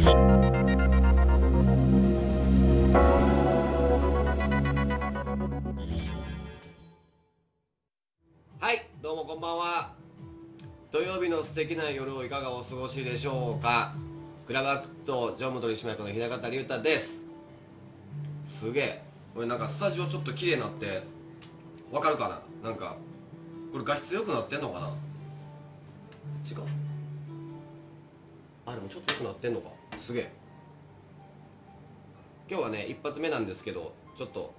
はいどうもこんばんは。土曜日の素敵な夜をいかがお過ごしでしょうか。クラバックと常務取締役の雛形龍太です。すげえ。これなんかスタジオちょっと綺麗になってわかるかな？なんかこれ画質良くなってんのかな？違う。あでもちょっと良くなってんのか。すげえ。今日はね一発目なんですけどちょっと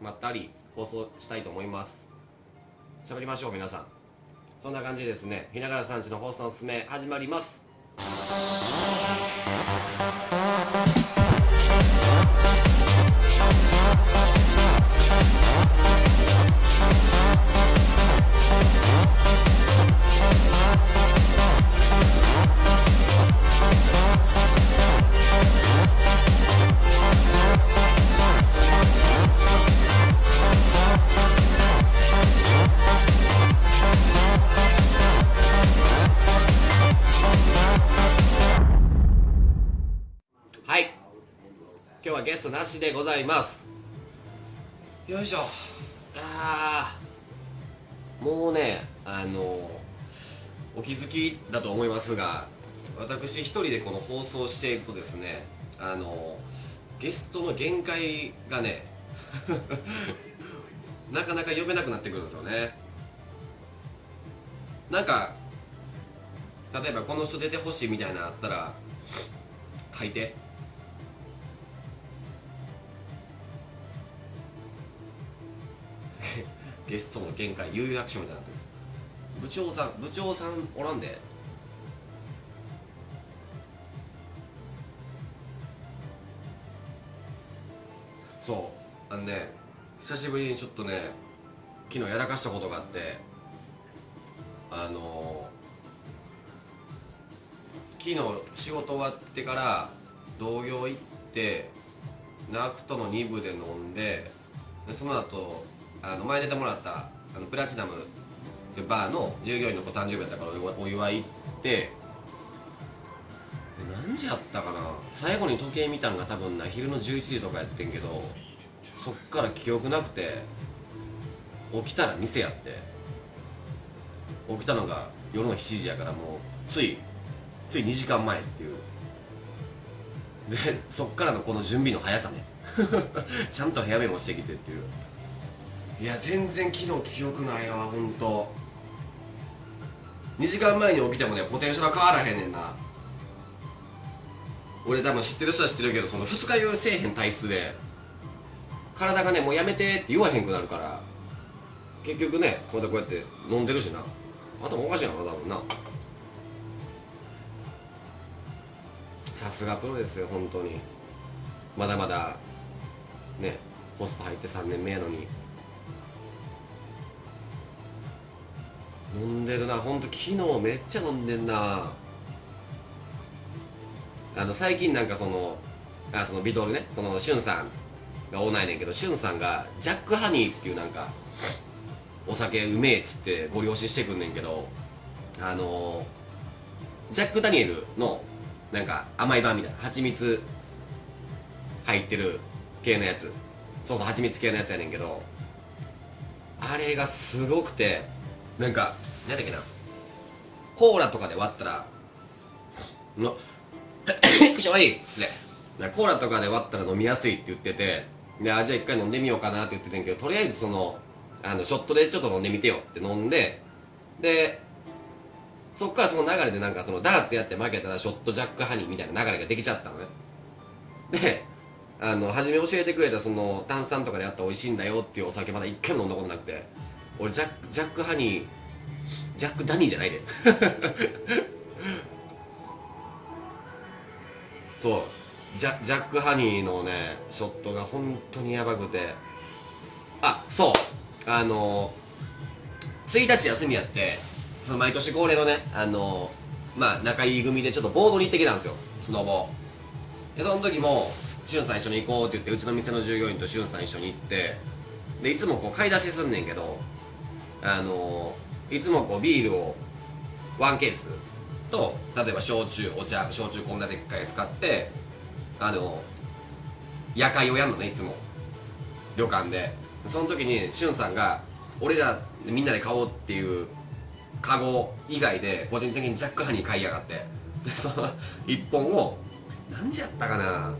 まったり放送したいと思います。喋りましょう皆さん。そんな感じでですね。雛形さんちの放送のすすめ始まります。ざいます。よいしょ。あー。もうねあのお気づきだと思いますが私一人でこの放送しているとですねあのゲストの限界がね なかなか呼べなくなってくるんですよね。なんか例えばこの人出てほしいみたいなのあったら書いて。ゲストの限界有役所みたいな部長さん部長さんおらんで。そう。あのね久しぶりにちょっとね昨日やらかしたことがあってあの昨日仕事終わってから同業行ってナクトの2部で飲んででその後あの前出てもらったあのプラチナムってバーの従業員の子誕生日やったからお祝い行って何時やったかな？最後に時計見たんが多分な昼の11時とかやってんけどそっから記憶なくて起きたら店やって。起きたのが夜の7時やからもうついつい2時間前っていう。でそっからのこの準備の速さね。ちゃんと早めもしてきてっていう。いや全然昨日記憶ないわほんと。2時間前に起きてもねポテンシャルは変わらへんねんな。俺多分知ってる人は知ってるけどその二日酔いせえへん体質で体がねもうやめてって言わへんくなるから結局ねまたこうやって飲んでるしな。頭おかしいな多分な。さすがプロですよ本当に。まだまだねポスト入って3年目やのに。飲んでるな。本当昨日めっちゃ飲んでんな。あの最近なんかそのあそのビトルね。そのしゅんさんがオーナーやねんけどしゅんさんがジャックハニーっていうなんかお酒うめえっつってご了承してくんねんけどあのジャック・ダニエルのなんか甘い版みたいな蜂蜜入ってる系のやつ。そうそう蜂蜜系のやつやねんけどあれがすごくてなんか何だっけな。コーラとかで割ったらの くしょい。失礼コーラとかで割ったら飲みやすいって言っててであじゃあ一回飲んでみようかなって言っててんけどとりあえずそのあのショットでちょっと飲んでみてよって飲んででそっからその流れでなんかそのダーツやって負けたらショットジャックハニーみたいな流れができちゃったのね。であの初め教えてくれたその炭酸とかでやったら美味しいんだよっていうお酒まだ一回も飲んだことなくて。俺ジャックジャックハニージャックダニーじゃないで。そう。ジャジャックハニーのねショットが本当にやばくて。あそう。あの1日休みやってその毎年恒例のねあのまあ仲いい組でちょっとボードに行ってきたんですよ。スノボ。でその時もしゅんさん一緒に行こうって言ってうちの店の従業員としゅんさん一緒に行ってでいつもこう買い出しすんねんけどあのいつもこうビールをワンケースと例えば焼酎お茶焼酎こんなでっかい使ってあの夜会をやるのねいつも。旅館で。その時にしゅんさんが俺らみんなで買おうっていうカゴ以外で個人的にジャックハニー買いやがって。でその1本を何時やったかな？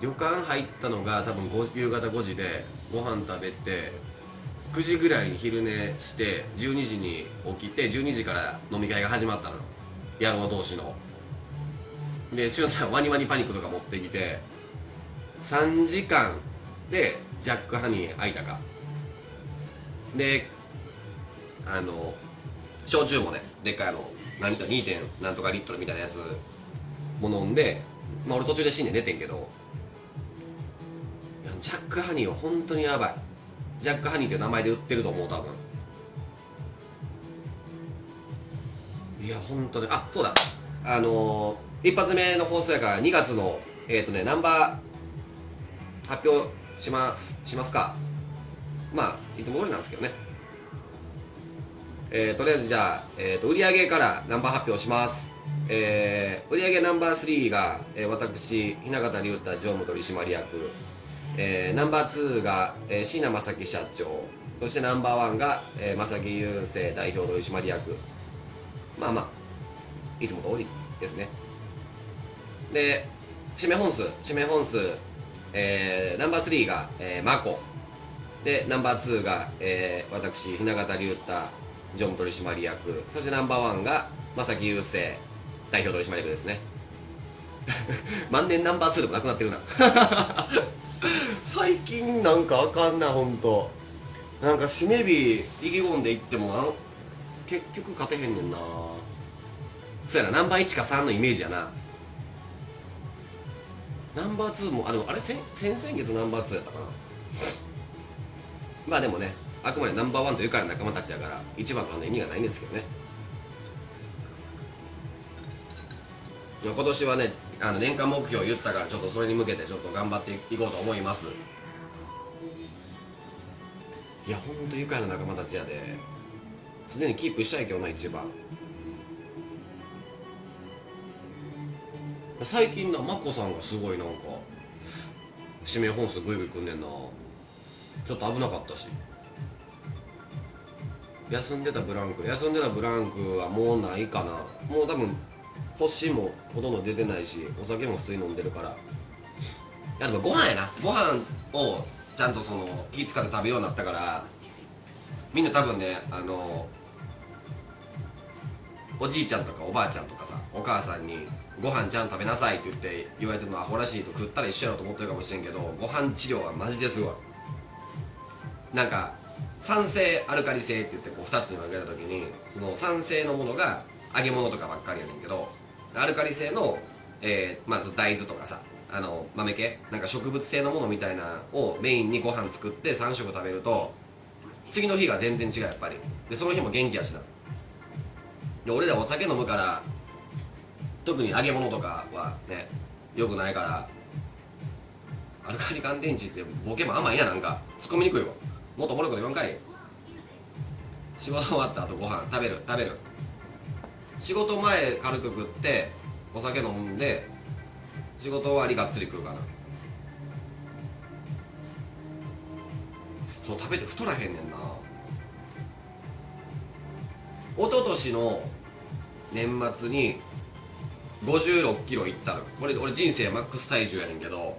旅館入ったのが多分夕方5時でご飯食べて9時ぐらいに昼寝して12時に起きて12時から飲み会が始まったの。野郎同士の。でしゅんさんワニワニパニックとか持ってきて3時間でジャックハニー開いたか。であの焼酎もねでっかいあの何と 2. 点なんとかリットルみたいなやつも飲んでまあ俺途中で死んで寝てんけどジャックハニーは本当にやばい。ジャックハニーって名前で売ってると思う多分。いや本当に。あそうだ。あのー、一発目の放送やから2月のえっ、ー、とねナンバー発表しますしますか。まあいつも通りなんですけどね。えー、とりあえずじゃあ、えーと、売上からナンバー発表します。えー、売上ナンバー3が、えー、私雛形龍太常務取締役、えー、ナンバー2が、えー、椎名正樹社長。そしてナンバーワンが、えー、正木雄生代表取締役。まあまあいつも通りですね。で指名本数指名本数、えー、ナンバー3が、えー、マコ。でナンバー2が、えー、私雛形龍太常務取締役。そしてナンバーワンが正木雄生代表取締役ですね。万年ナンバー2でもなくなってるな。最近なんかあかんな本当なんか締め日意気込んでいっても結局勝てへんねんな。そうやなナンバー1か3のイメージやな。ナンバー2もあのあれ先々月ナンバー2やったかな。まあでもねあくまでナンバーワンというから仲間たちやから一番との意味がないんですけどね。今年はねあの年間目標言ったからちょっとそれに向けてちょっと頑張っていこうと思います。いやほんと愉快な仲間たちやで。すでにキープしたいけどな一番。最近なマコさんがすごいなんか指名本数グイグイくんねんな。ちょっと危なかったし。休んでたブランク休んでたブランクはもうないかな。もう多分星もほとんど出てないしお酒も普通に飲んでるから。いやでもご飯やな。ご飯をちゃんとその気使って食べようになったからみんな多分ねあのおじいちゃんとかおばあちゃんとかさお母さんにご飯ちゃん食べなさいって言って言われてるのアホらしいと食ったら一緒やろと思ってるかもしれんけどご飯治療はマジですごい。なんか酸性アルカリ性って言ってこう2つに分けた時にその酸性のものが揚げ物とかばっかりやねんけどアルカリ性の、えーまあ、大豆とかさあの豆系？なんか植物性のものみたいなをメインにご飯作って3食食べると次の日が全然違うやっぱり。でその日も元気やしな。で俺らお酒飲むから特に揚げ物とかはねよくないからアルカリ乾電池ってボケも甘いやなんか。突っ込みにくいわ。もっともろく言わんかい。仕事終わった後ご飯食べる食べる。仕事前軽く食ってお酒飲んで仕事終わりがっつり食うかな。そう食べて太らへんねんな。一昨年の年末に5 6キロいったの。これ俺人生マックス体重やねんけど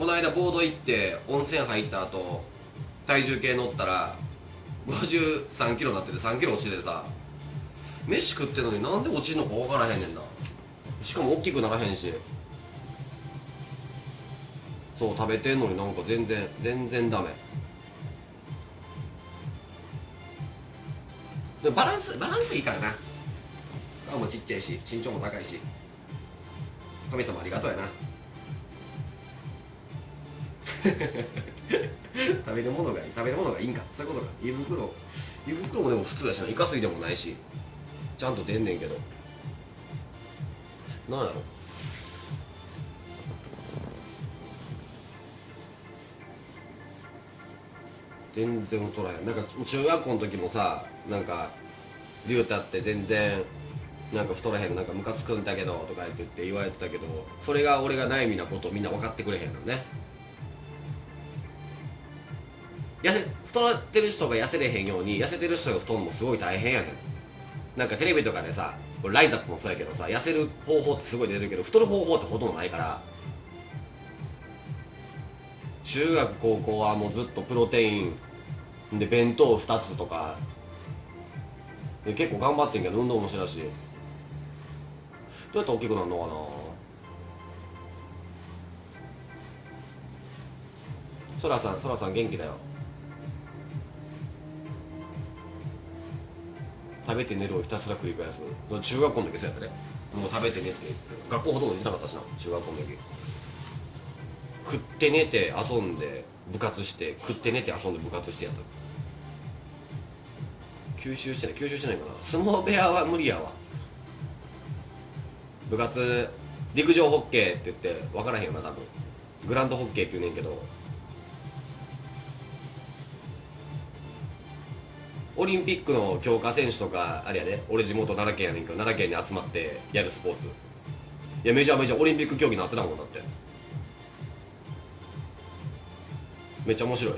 この間ボード行って温泉入った後体重計乗ったら53キロになってて3キロ落ちててさ飯食ってんのになんで落ちるのか分からへんねんな。しかも大きくならへんし。そう食べてんのになんか全然全然ダメ。でバランスバランスいいからな。顔もちっちゃいし身長も高いし。神様ありがとうやな。食べるものがいい食べるものがいいんか。そういうことか。胃袋胃袋もでも普通だしな。イカ水でもないし。ちゃんと出んねんけど。なんやろ。全然太らへん。なんか中学校の時もさなんか竜太って全然なんか太らへんなんかムカつくんだけどとか言って言われてたけどそれが俺が悩みなことをみんな分かってくれへんのね。痩せ太ってる人が痩せれへんように痩せてる人が太るのもすごい大変やねん。なんかテレビとかでさライザップもそうやけどさ痩せる方法ってすごい出るけど太る方法ってほとんどないから中学高校はもうずっとプロテインで弁当2つとかで結構頑張ってんけど運動もしてたし。どうやって大きくなるのかな？そらさんそらさん元気だよ。食べて寝るをひたすら繰り返す。中学校の時そうやったね。もう食べて寝て学校ほとんど行ってなかったしな。中学校の時。食って寝て遊んで部活して食って寝て遊んで部活してやった。吸収してない。吸収してないかな。相撲部屋は無理やわ。部活陸上ホッケーって言って分からへんよな多分。グランドホッケーって言うねんけどオリンピックの強化選手とかあれやで俺地元奈良県やねんけど奈良県に集まってやるスポーツ。いやメジャーメジャーオリンピック競技になってたもんだって。めっちゃ面白い。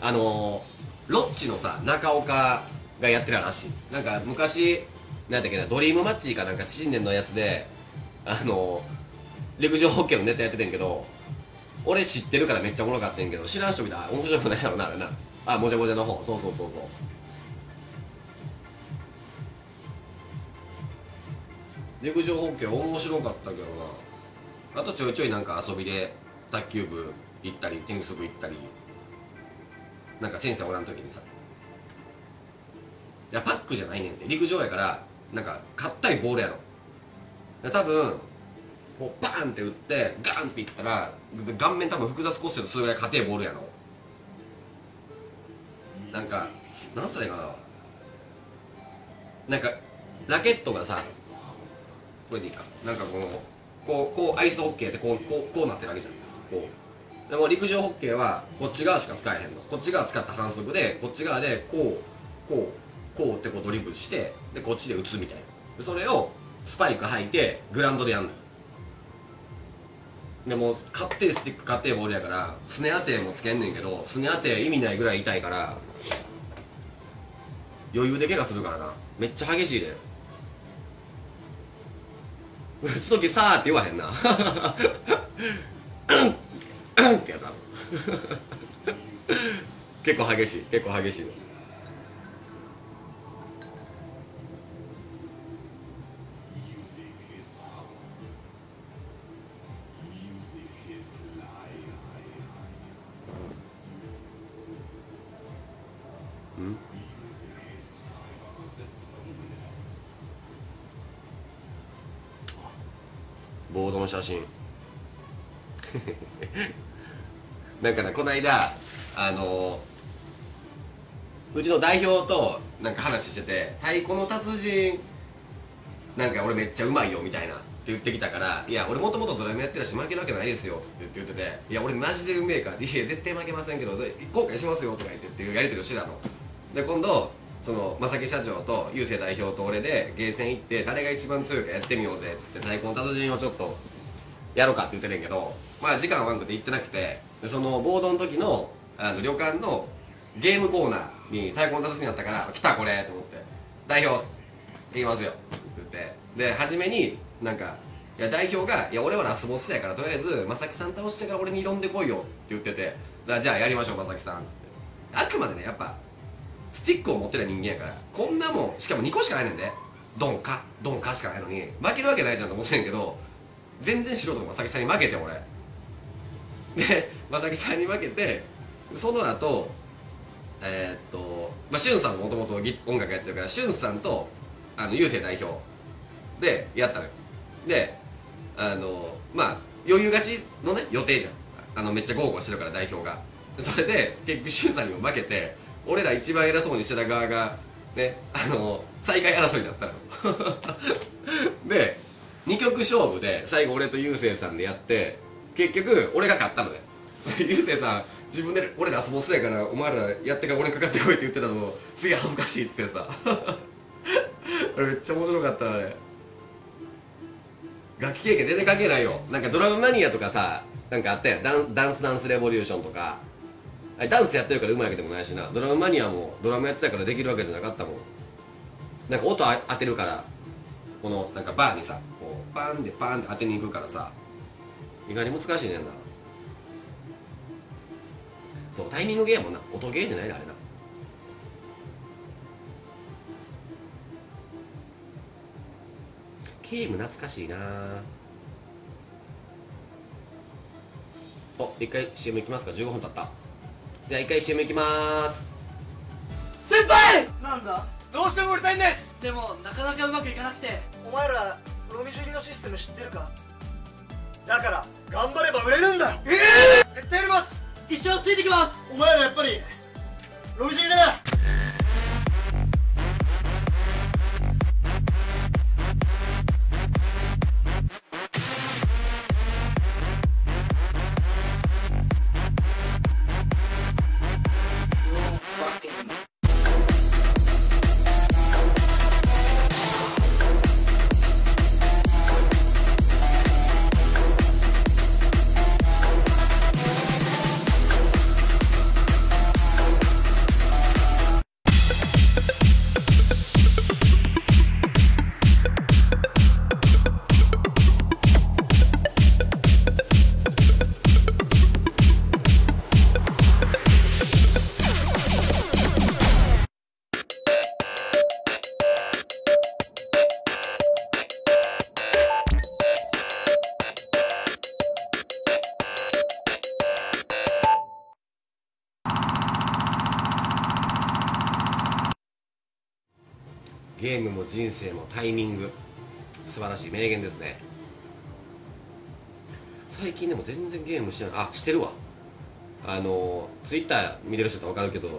あのー、ロッチのさ中岡がやってたらしいなんか昔なんだっけなドリームマッチかなんか新年のやつであのー、陸上ホッケーのネタやっててんけど俺知ってるからめっちゃおもろかったんけど知らん人見たら面白くないやろなあれな。あもじゃもじゃの方。そうそうそうそう。陸上ホッケー面白かったけどな。あとちょいちょいなんか遊びで卓球部行ったりテニス部行ったり。なんか先生おらん時にさ。いやパックじゃないねんで陸上やからなんか硬いボールやろ。多分こうバーンって打ってガンっていったら顔面多分複雑骨折するぐらい硬いボールやろ。なんか何歳かな。なんかラケットがさこれでいいかなんかこのこうこうアイスホッケーってこうこうこうなってるわけじゃんこうでも陸上ホッケーはこっち側しか使えへんのこっち側使った反則でこっち側でこうこうこうってこうドリブルしてでこっちで打つみたいなそれをスパイク履いてグラウンドでやんのよ。でも勝手スティック勝手ボールやからすね当てもつけんねんけどすね当て意味ないぐらい痛いから余裕で怪我するからな。めっちゃ激しいで。打つ時さーって言わへんな。ってやった。結構激しい結構激しいボードの写真。なんかなこの間あのうちの代表となんか話してて「太鼓の達人なんか俺めっちゃうまいよ」みたいなって言ってきたから「いや俺もともとドラムやってるし負けるわけないですよ」って言ってて「いや俺マジでうめえからいや絶対負けませんけど後悔しますよ」とか言ってってやり取りをしてたの。で今度その正木社長と郵政代表と俺でゲーセン行って誰が一番強いかやってみようぜっつって太鼓の達人をちょっとやろうかって言ってるんけどまあ時間はワンクで行ってなくてそのボードの時のあの旅館のゲームコーナーに太鼓の達人やったから来たこれと思って代表行きますよって言って。で初めになんかいや代表が「いや俺はラスボスやからとりあえず正木さん倒してから俺に挑んでこいよ」って言ってて。じゃあやりましょう正木さん。ってあくまでねやっぱスティックを持ってる人間やからこんなもんしかも2個しかないねんでドンかドンかしかないのに負けるわけないじゃんと思ってんけど全然素人の正木さんに負けて俺。で正木さんに負けてその後えー、っとまあ俊さんももともと音楽やってるから俊さんとあの郵政代表でやったのよ。であのまあ余裕勝ちのね予定じゃん。あのめっちゃ豪語してるから代表が。それで結局俊さんにも負けて俺ら一番偉そうにしてた側がねあの最下位争いになったの。で2曲勝負で最後俺とゆうせいさんでやって結局俺が勝ったのね。ゆうせいさん自分で俺ラスボスやからお前らやってから俺にかかってこいって言ってたのすげえ恥ずかしいっつってさ めっちゃ面白かったあれ。楽器経験全然関係ないよ。なんかドラムマニアとかさなんかあったやん。ダンダンスダンスレボリューションとか。ダンスやってるからうまいわけでもないしな。ドラムマニアもドラムやってたからできるわけじゃなかったもん。なんか音当てるからこのなんかバーにさこうバンでバンって当てに行くからさ。意外に難しいねんな。そうタイミングゲーやもんな音ゲーじゃないなあれな。ゲーム懐かしいな。お一回 CM いきますか。15分経った。じゃあ一回 CM いきます。先輩！なんだ？どうしても売りたいんです！でもなかなかうまくいかなくて。お前らロミジュリのシステム知ってるか？だから頑張れば売れるんだよ！ええ絶対やります！一生ついてきます。お前らやっぱりロミジュリだな人生もタイミング。素晴らしい名言ですね。最近でも全然ゲームしてない。あしてるわ。あのツイッター見てる人って分かるけど、ね、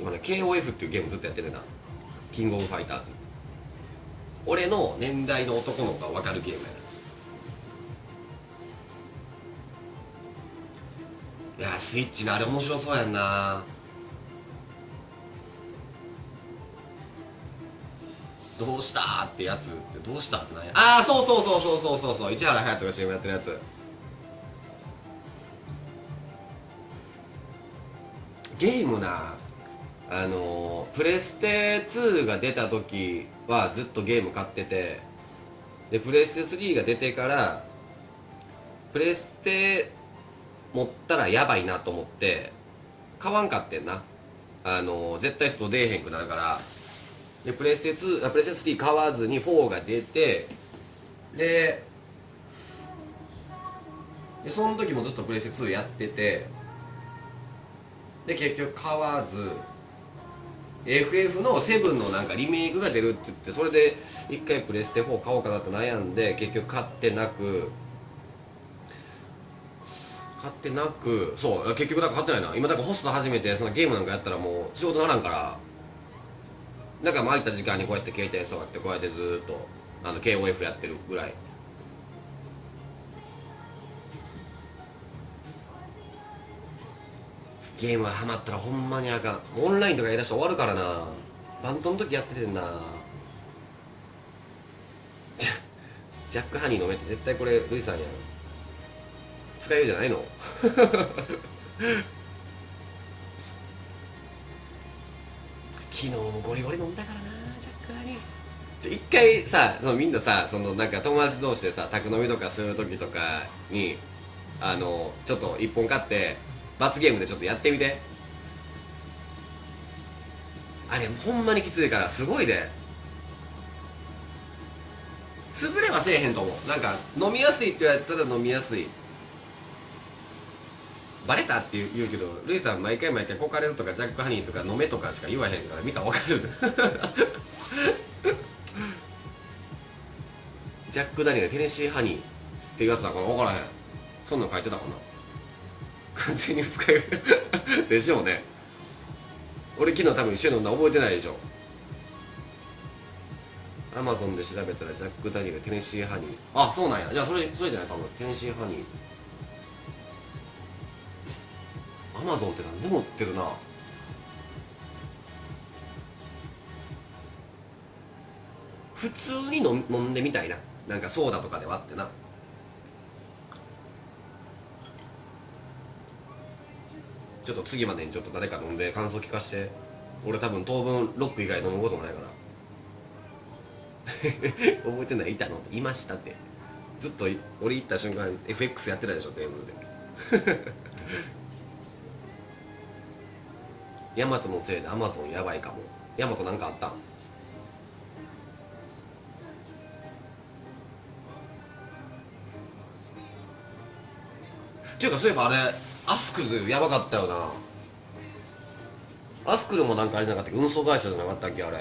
今ね KOF っていうゲームずっとやってるな。キングオブファイターズ。俺の年代の男の子が分かるゲームやな。いやスイッチのあれ面白そうやんな。どうしたってやつってどうしたってなんや？ああそうそうそうそうそうそうそう。市原隼人が CM やってるやつ。ゲームなあのプレステ2が出た時はずっとゲーム買ってて。でプレステ3が出てからプレステ持ったらやばいなと思って買わんかってんな。あの絶対外出えへんくなるから。でプレステ2プレステ3買わずに4が出てででその時もずっとプレステ2やっててで結局買わず FF の7のなんかリメイクが出るって言ってそれで一回プレステ4買おうかなって悩んで結局買ってなく買ってなくそう結局なんか買ってないな。今だからホスト始めてそのゲームなんかやったらもう仕事ならんからだから空いた時間にこうやって携帯触ってこうやってずっとあの KOF やってるぐらい。ゲームがハマったらほんまにあかん。オンラインとかやらしたら終わるからな。バントの時やっててんな。ジャジャックハニー飲めって絶対これルイさんやん二日酔いじゃないの？昨日もゴリゴリ飲んだからなジャックハニー一回さそのみんなさそのなんか友達同士でさ宅飲みとかする時とかにあのちょっと一本買って罰ゲームでちょっとやってみて。あれほんまにきついからすごいで。潰れはせえへんと思う。なんか飲みやすいって言われたら飲みやすい。バレたって言うけどルイさん毎回毎回コカレルとかジャックハニーとか飲めとかしか言わへんから見たら分かる。ジャック・ダニエルテネシーハニーっていうやつだから分からへん。そんなん書いてたかな。完全に二日酔いでしょうね。俺昨日多分一緒に飲んだ覚えてないでしょ。アマゾンで調べたらジャック・ダニエルテネシーハニー。あそうなんや。じゃあそれそれじゃない多分。テネシーハニー。アマゾンって何でも売ってるな。普通に飲んでみたいな。なんかソーダとかではってな。ちょっと次までにちょっと誰か飲んで感想聞かして。俺多分当分ロック以外飲むこともないから。覚えてない？いたの？いましたって。ずっと俺行った瞬間 FX やってたでしょテーブルで。ヤマトのせいでアマゾンやばいかも。ヤマトなんかあった？んっていうかそういえばあれアスクルやばかったよな。アスクルもなんかあれじゃなかったっけ？運送会社じゃなかったっけあれ？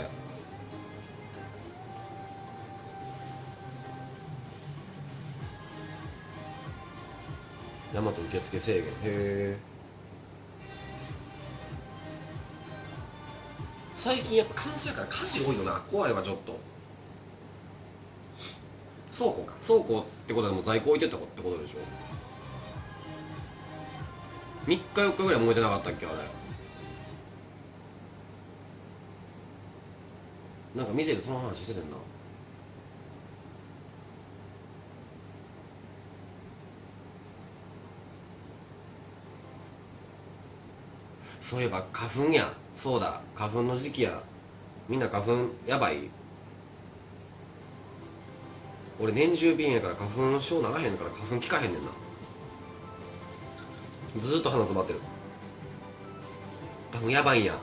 大和受付制限。へえ最近やっぱ乾燥やから火事多いよな。怖いわちょっと。倉庫か。倉庫ってことでもう在庫置いてたってことでしょ。3日4日ぐらい燃えてなかったっけあれ。なんか店でその話しててんな。そういえば花粉や。そうだ。花粉の時期や。みんな花粉やばい。俺年中鼻炎やから花粉症ならへんから花粉効かへんねんな。ずーっと鼻詰まってる。花粉やばいんや。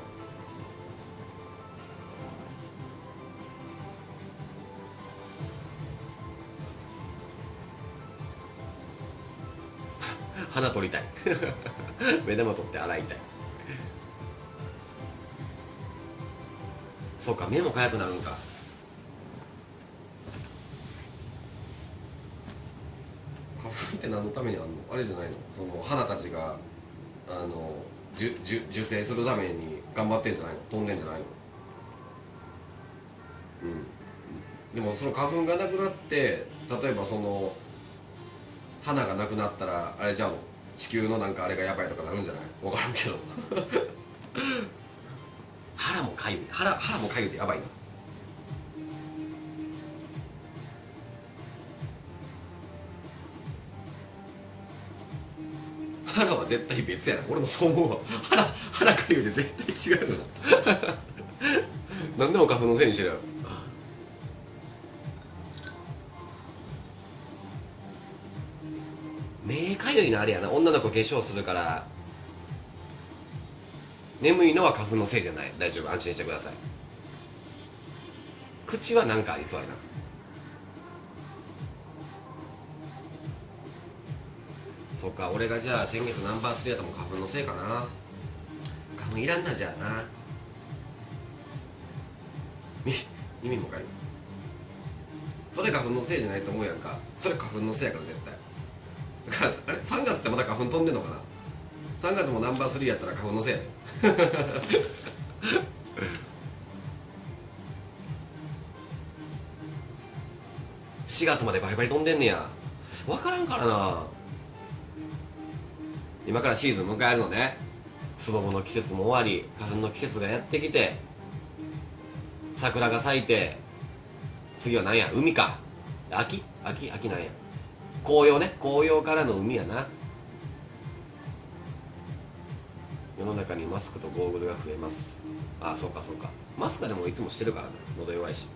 鼻取りたい。目玉取って洗いたい。そうか目も痒くなるんか。花粉って何のためにあんの？あれじゃないの？その花たちがあの受受受精するために頑張ってんじゃないの？飛んでんじゃないの？うん。でもその花粉がなくなって例えばその花がなくなったらあれじゃん。地球のなんかあれがやばいとかなるんじゃない？分からんけど。腹もかゆい。腹腹もかゆいってやばいな腹は絶対別やな。俺もそう思うわ。腹腹かゆいで絶対違うよな。何でも花粉のせいにしてるやろ。目かゆいのあれやな。女の子化粧するから。眠いのは花粉のせいじゃない。大丈夫。安心してください。口は何かありそうやな。そっか。俺がじゃあ先月ナンバー3やったも花粉のせいかな。花粉いらんなじゃあな。み耳もかい。それ花粉のせいじゃないと思うやんか。それ花粉のせいやから絶対。だからあれ3月ってまだ花粉飛んでんのかな？3月もナンバー3やったら花粉のせいや4 月までバリバリ飛んでんねや。分からんからな。今からシーズン迎えるのね。スノボの季節も終わり花粉の季節がやってきて桜が咲いて次は何や？海か。秋？秋？秋なんや。紅葉ね。紅葉からの海やな。世の中にマスクとゴーグルが増えます。ああそうかそうか。マスクでもいつもしてるからな喉弱いし。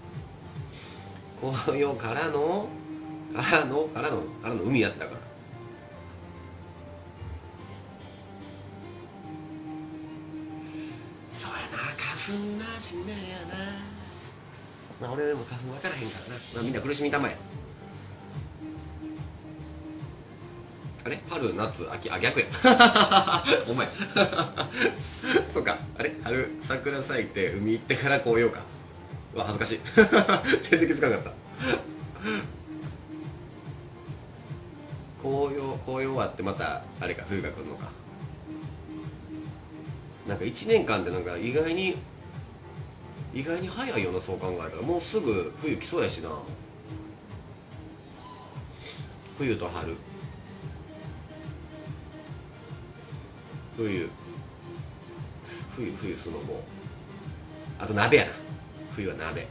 紅葉からのからのからのからの海やってたから。そうやな。花粉なしねやな。まあ俺でも花粉分からへんからな、まあ、みんな苦しみたまえ。あれ？春夏秋？あ逆や。お前。そうか。あれ？春桜咲いて海行ってから紅葉か。うわ恥ずかしい。全然気づかなかった。紅葉紅葉終わってまたあれか冬が来るのか。なんか1年間でなんか意外に意外に早いよなそう考えたら。もうすぐ冬来そうやしな。冬と春。冬。冬冬スノボあと鍋やな。冬は鍋。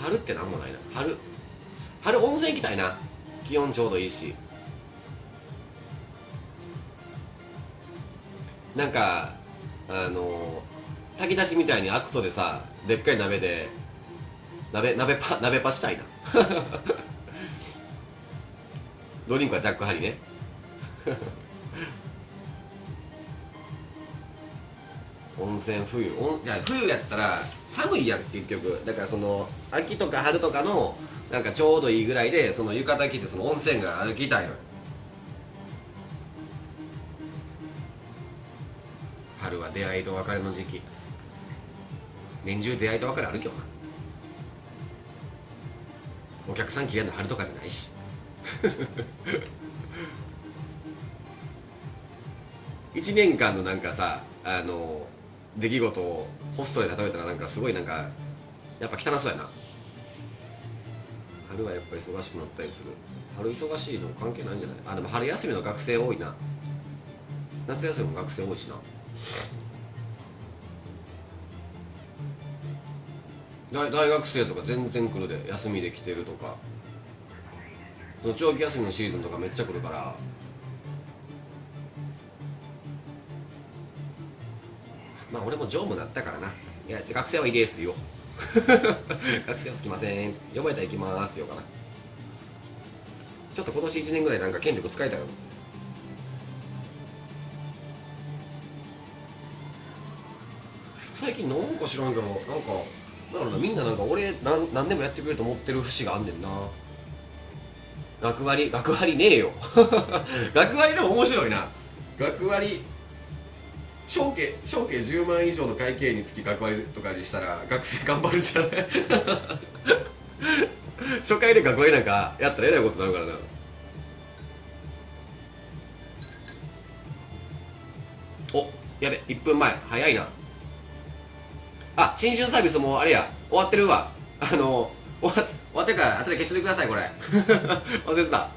春ってなんもないな。春。春温泉行きたいな。気温ちょうどいいし。なんかあの炊き出しみたいにアクトでさでっかい鍋で鍋鍋パ鍋パしたいな。ドリンクはジャックハニーね。温泉冬。温いや冬やったら寒いやん結局。だからその秋とか春とかのなんかちょうどいいぐらいでその浴衣着てその温泉が歩きたいのよ。春は出会いと別れの時期。年中出会いと別れあるけどな。お客さん嫌いな春とかじゃないし。1年間のなんかさあの出来事をホストで例えたらなんかすごいなんかやっぱ汚そうやな。春はやっぱ忙しくなったりする。春忙しいの関係ないんじゃない？あでも春休みの学生多いな。夏休みも学生多いしな。大大学生とか全然来るで。休みで来てるとか。その長期休みのシーズンとかめっちゃ来るから。まあ俺も常務だったからな。いや学生はいいですよ。学生はつきません。呼ばれたら行きますって言おうかな。ちょっと今年1年ぐらいなんか権力使いたよ。最近なんか知らんけどなんかだからな。みんななんか俺なん何でもやってくれると思ってる節があんねんな。学割学割ねえよ。学割でも面白いな。学割小計小計10万以上の会計につき学割とかにしたら学生頑張るんじゃない？初回で学割なんかやったらえらいことになるからな。おやべ1分前。早いな。あ新春サービスもうあれや。終わってるわ。あの終わ終わってるから後で消しといてくださいこれ。忘れてた。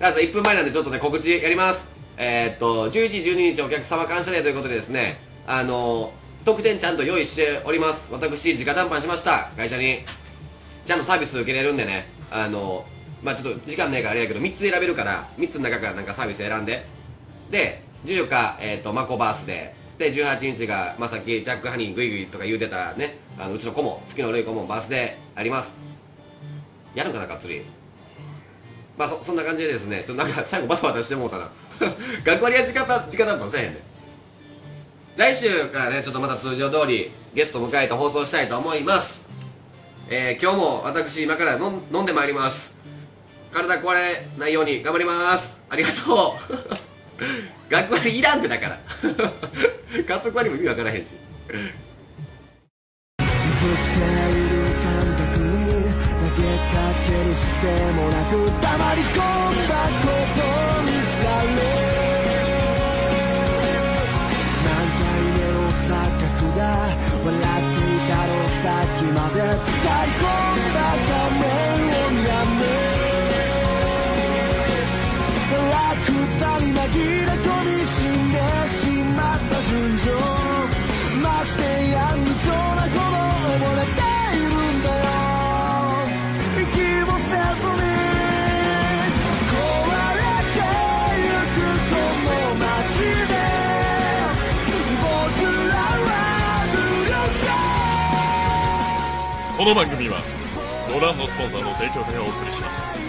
あと1分前なんでちょっとね告知やります。えー、っと11時12日お客様感謝デーということでですねあの特典ちゃんと用意しております。私直談判しました。会社に。ちゃんとサービス受けれるんでね。あのまあちょっと時間ないからあれやけど3つ選べるから3つの中からなんかサービス選んで。で14日、えー、とマコバースデーで18日が、まあ、さっきジャックハニーグイグイとか言うてたね。あのうちの子も月のるい子もバースデーあります。やるんかなかっつり。まあそそんな感じでですねちょっとなんか最後バタバタしてもうたな。学割は時間た時間たっぱせえへんね来週からねちょっとまた通常通りゲスト迎えて放送したいと思います。えー、今日も私今から飲んでまいります。体壊れないように頑張ります。ありがとう。学割いらんってだから。家族割も意味わからへんし。でもなく黙り込んこの番組はご覧のスポンサーの提供でお送りしました